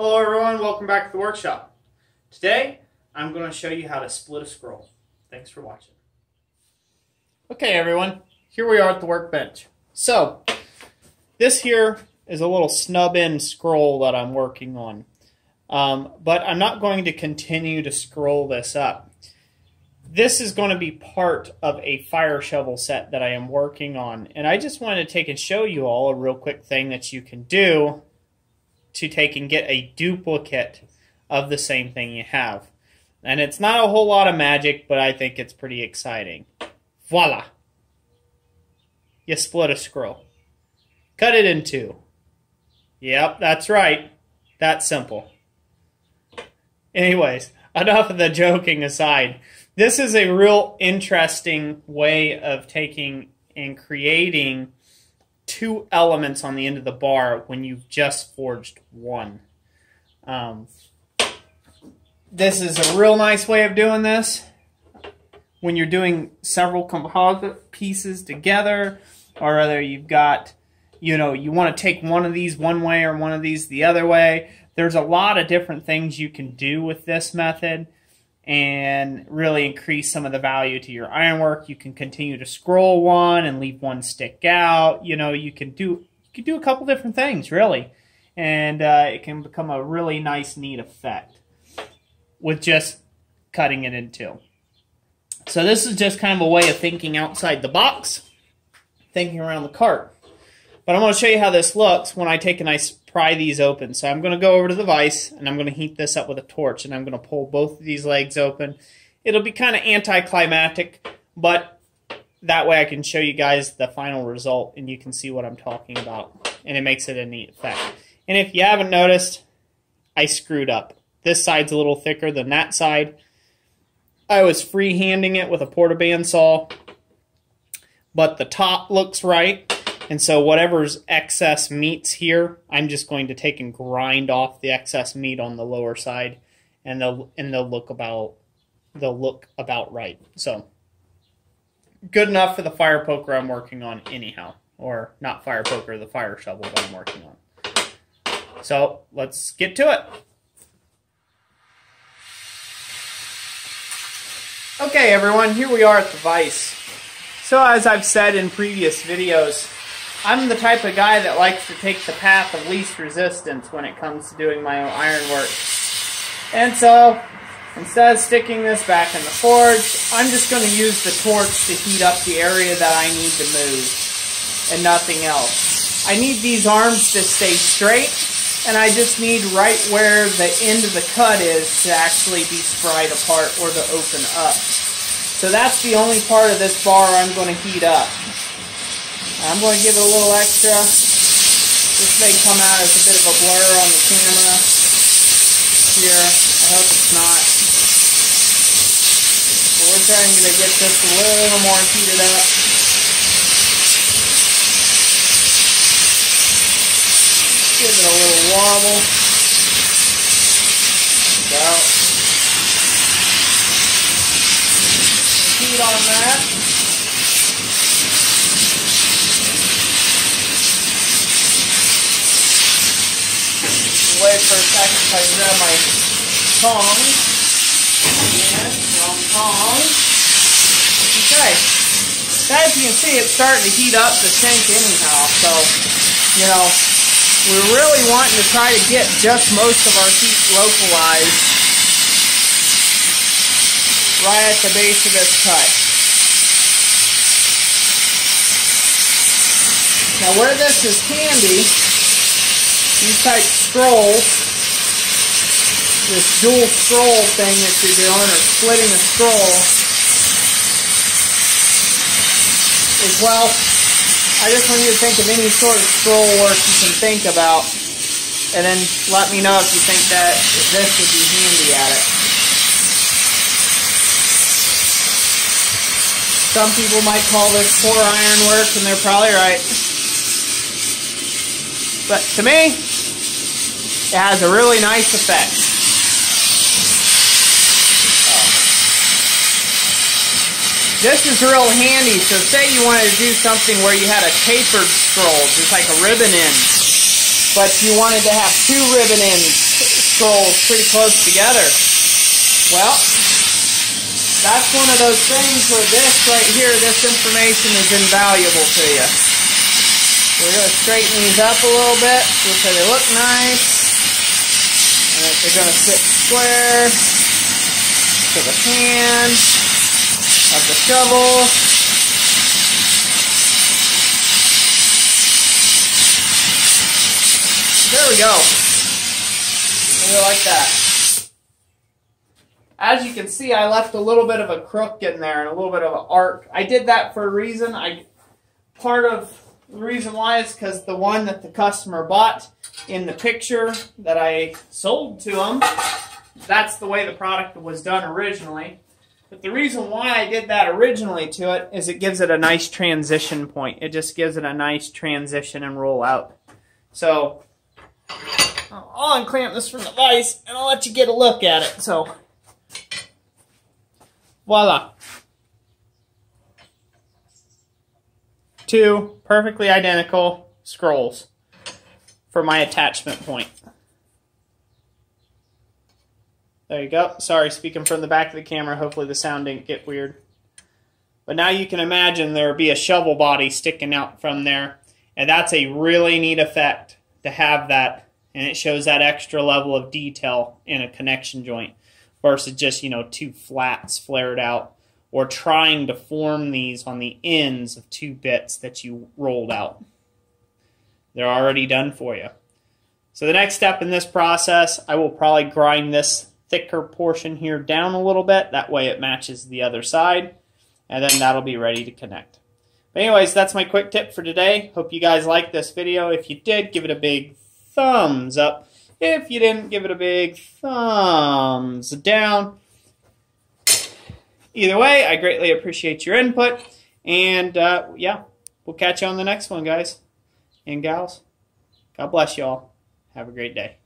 Hello everyone, welcome back to the workshop. Today, I'm going to show you how to split a scroll. Thanks for watching. Okay everyone, here we are at the workbench. So, this here is a little snub end scroll that I'm working on. Um, but I'm not going to continue to scroll this up. This is going to be part of a fire shovel set that I am working on. And I just wanted to take and show you all a real quick thing that you can do to take and get a duplicate of the same thing you have. And it's not a whole lot of magic, but I think it's pretty exciting. Voila! You split a scroll. Cut it in two. Yep, that's right. That's simple. Anyways, enough of the joking aside. This is a real interesting way of taking and creating two elements on the end of the bar when you've just forged one. Um, this is a real nice way of doing this when you're doing several composite pieces together or whether you've got you know you want to take one of these one way or one of these the other way there's a lot of different things you can do with this method and really increase some of the value to your ironwork. You can continue to scroll one and leave one stick out. You know, you can do you can do a couple different things really, and uh, it can become a really nice, neat effect with just cutting it in two. So this is just kind of a way of thinking outside the box, thinking around the cart. But I'm going to show you how this looks when I take a nice pry these open. So I'm going to go over to the vise and I'm going to heat this up with a torch and I'm going to pull both of these legs open. It'll be kind of anticlimactic, but that way I can show you guys the final result and you can see what I'm talking about. And it makes it a neat effect. And if you haven't noticed, I screwed up. This side's a little thicker than that side. I was freehanding it with a porta band saw, but the top looks right and so whatever's excess meats here, I'm just going to take and grind off the excess meat on the lower side and they'll and they'll look about they'll look about right. So good enough for the fire poker I'm working on anyhow. Or not fire poker, the fire shovel that I'm working on. So let's get to it. Okay everyone, here we are at the vise. So as I've said in previous videos, I'm the type of guy that likes to take the path of least resistance when it comes to doing my own ironwork. And so, instead of sticking this back in the forge, I'm just going to use the torch to heat up the area that I need to move, and nothing else. I need these arms to stay straight, and I just need right where the end of the cut is to actually be spried apart or to open up. So that's the only part of this bar I'm going to heat up. I'm going to give it a little extra. This may come out as a bit of a blur on the camera here. I hope it's not. But we're trying to get this a little more heated up. Give it a little wobble. Go. Heat on that. Away for a second so I can grab my tongs. Yes, wrong tongs. Okay. As you can see, it's starting to heat up the sink anyhow, so, you know, we're really wanting to try to get just most of our heat localized right at the base of this cut. Now where this is handy these type scrolls, this dual scroll thing that you're doing, or splitting a scroll, as well, I just want you to think of any sort of scroll work you can think about, and then let me know if you think that this would be handy at it. Some people might call this poor iron work, and they're probably right. But to me, it has a really nice effect. Oh. This is real handy, so say you wanted to do something where you had a tapered scroll, just like a ribbon end, but you wanted to have two ribbon end scrolls pretty close together. Well, that's one of those things where this right here, this information is invaluable to you. We're going to straighten these up a little bit so they look nice. And they're going to sit square to the pan of the shovel. There we go. Like that. As you can see, I left a little bit of a crook in there and a little bit of an arc. I did that for a reason. I Part of the reason why is because the one that the customer bought in the picture that I sold to them, that's the way the product was done originally. But the reason why I did that originally to it is it gives it a nice transition point. It just gives it a nice transition and roll out. So I'll unclamp this from the vise and I'll let you get a look at it. So, voila. Two perfectly identical scrolls for my attachment point. There you go. Sorry, speaking from the back of the camera. Hopefully the sound didn't get weird. But now you can imagine there would be a shovel body sticking out from there. And that's a really neat effect to have that and it shows that extra level of detail in a connection joint versus just you know two flats flared out or trying to form these on the ends of two bits that you rolled out. They're already done for you. So the next step in this process, I will probably grind this thicker portion here down a little bit. That way it matches the other side. And then that'll be ready to connect. But anyways, that's my quick tip for today. Hope you guys liked this video. If you did, give it a big thumbs up. If you didn't, give it a big thumbs down. Either way, I greatly appreciate your input. And uh, yeah, we'll catch you on the next one, guys and gals. God bless you all. Have a great day.